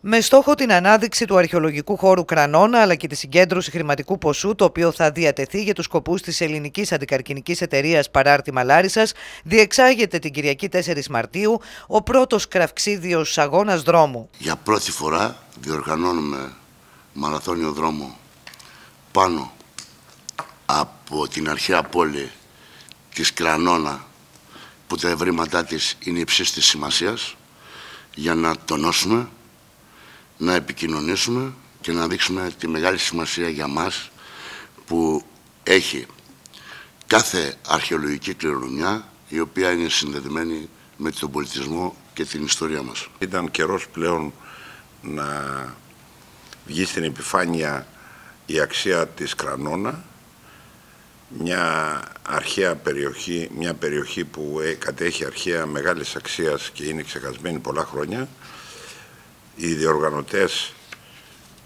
Με στόχο την ανάδειξη του αρχαιολογικού χώρου Κρανώνα αλλά και τη συγκέντρωση χρηματικού ποσού, το οποίο θα διατεθεί για τους σκοπούς της Ελληνικής Αντικαρκυνική Εταιρείας Παράρτημα Λάρισα, διεξάγεται την Κυριακή 4 Μαρτίου ο πρώτος κραυξίδιος αγώνας δρόμου. Για πρώτη φορά διοργανώνουμε μαραθώνιο δρόμο πάνω από την αρχαία πόλη της Κρανώνα που τα ευρήματά της είναι υψής της σημασίας για να τονώσουμε να επικοινωνήσουμε και να δείξουμε τη μεγάλη σημασία για μας που έχει κάθε αρχαιολογική κληρονομιά η οποία είναι συνδεδεμένη με τον πολιτισμό και την ιστορία μας. Ήταν καιρός πλέον να βγει στην επιφάνεια η αξία της Κρανώνα, μια αρχαία περιοχή, μια περιοχή που ε, κατέχει αρχαία μεγάλης αξίας και είναι ξεχασμένη πολλά χρόνια, οι διοργανωτές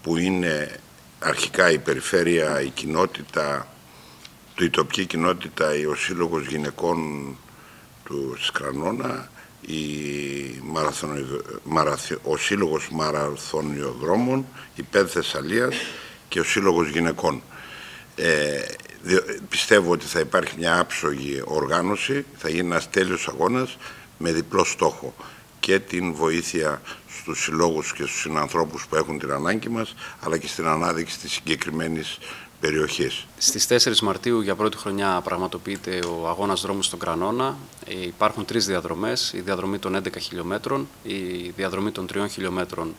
που είναι αρχικά η περιφέρεια, η κοινότητα, η τοπική κοινότητα, ο Σύλλογος Γυναικών του Σκρανώνα, η ο Σύλλογος Μαραθωνιοδρόμων, η ΠΕΔ Θεσσαλίας και ο Σύλλογος Γυναικών. Ε, πιστεύω ότι θα υπάρχει μια άψογη οργάνωση, θα γίνει ένας τέλειος αγώνας με διπλό στόχο και την βοήθεια στους συλλόγους και στους συνανθρώπους που έχουν την ανάγκη μας, αλλά και στην ανάδειξη της συγκεκριμένης περιοχής. Στις 4 Μαρτίου για πρώτη χρονιά πραγματοποιείται ο αγώνας δρόμου στον Κρανώνα. Ε, υπάρχουν τρεις διαδρομές, η διαδρομή των 11 χιλιόμετρων, η διαδρομή των 3 χιλιόμετρων,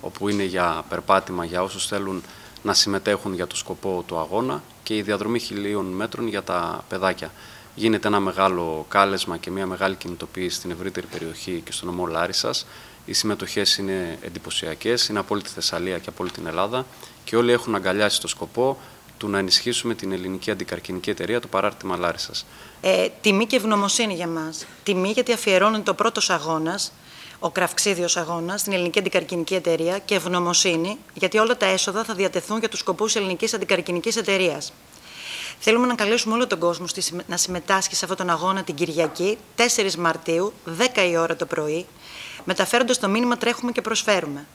όπου είναι για περπάτημα για όσους θέλουν να συμμετέχουν για το σκοπό του αγώνα και η διαδρομή χιλίων μέτρων για τα παιδάκια γίνεται ένα μεγάλο κάλεσμα και μια μεγάλη κινητοποίηση στην ευρύτερη περιοχή και στον νομό Λάρισας. Οι συμμετοχές είναι εντυπωσιακές, είναι από όλη τη Θεσσαλία και από όλη την Ελλάδα και όλοι έχουν αγκαλιάσει το σκοπό του να ενισχύσουμε την ελληνική αντικαρκυνική εταιρεία, το παράρτημα Λάρισας. Ε, τιμή και ευγνωμοσύνη για μας. Τιμή γιατί αφιερώνεται ο πρώτος αγώνας, ο κραυξίδιος αγώνας, στην ελληνική αντικαρκυνική εταιρεία και ευγνωμοσύνη γιατί όλα τα έσοδα θα διατεθούν για τους σκοπούς ελληνικής αντικαρκυνική εταιρείας. Θέλουμε να καλέσουμε όλο τον κόσμο να συμμετάσχει σε αυτόν τον αγώνα την Κυριακή, 4 Μαρτίου, 10 η ώρα το πρωί, μεταφέροντας το μήνυμα Τρέχουμε και προσφέρουμε.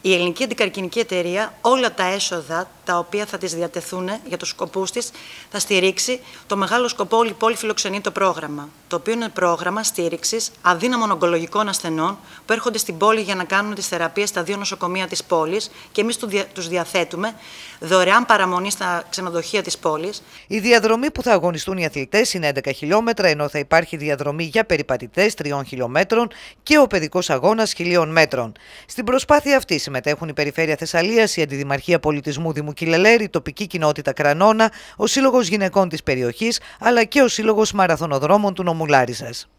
Η Ελληνική Αντικαρκυνική Εταιρεία όλα τα έσοδα τα οποία θα τις διατεθούν για τους σκοπούς της θα στηρίξει το μεγάλο σκοπό όλη πόλη φιλοξενεί το πρόγραμμα, το οποίο είναι πρόγραμμα στήριξης αδύναμων ογκολογικών ασθενών που έρχονται στην πόλη για να κάνουν τις θεραπείες στα δύο νοσοκομεία της πόλης και εμείς τους διαθέτουμε δωρεάν παραμονή στα ξενοδοχεία της πόλης. Η διαδρομή που θα αγωνιστούν οι αθλητές είναι 11 χιλιόμετρα, ενώ θα υπάρχει διαδρομή για περιπατητές 3 χιλιόμετρων και ο παιδικός αγώνας χιλίων μέτρων. Στην προσπάθεια αυτή συμμετέχουν η Περιφέρεια Θεσσαλίας, η Αντιδημαρχία Πολιτισμού Δημού Κιλελέρη, η τοπική κοινότητα Κρανώνα, ο Σύλλογος Γυναικών της περιοχής αλλά και ο Σύλλογος Μαραθωνοδρόμων του formula, says.